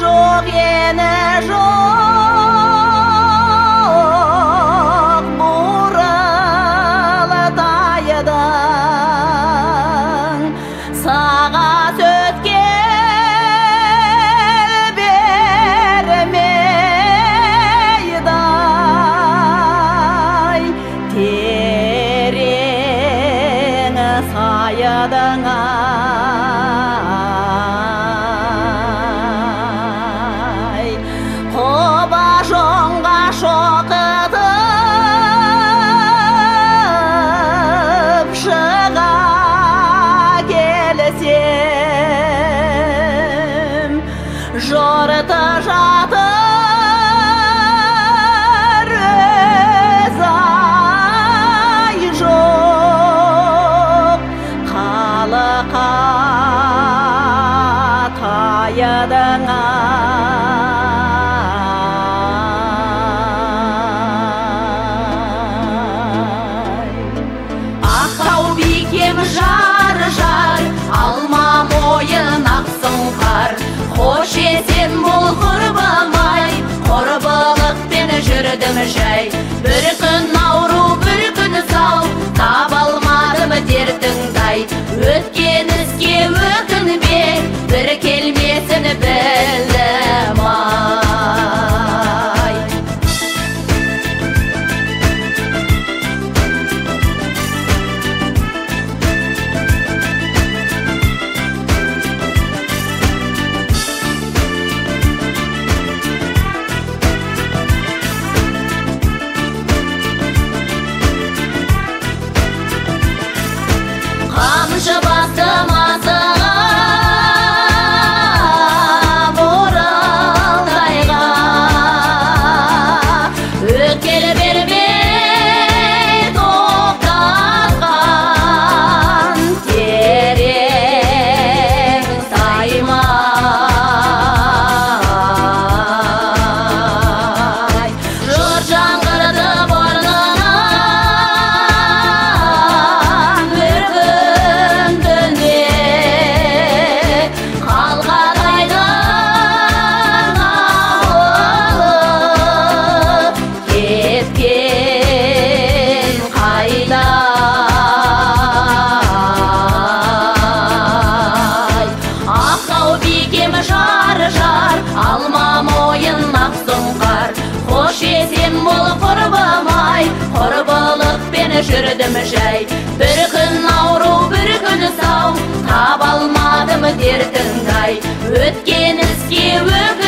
yo Жор это жата жүрдім жай бір күн ауру бір күн сау таба алмадым дертіңдай өткен іске бастамасы жар алма мойын ақ сұңқар хош есен бол құрбым ай құрбылықпен жүрдім жай бір күн ауру бір күн сау таба алмадым дертіңдай өткен іске өкінбе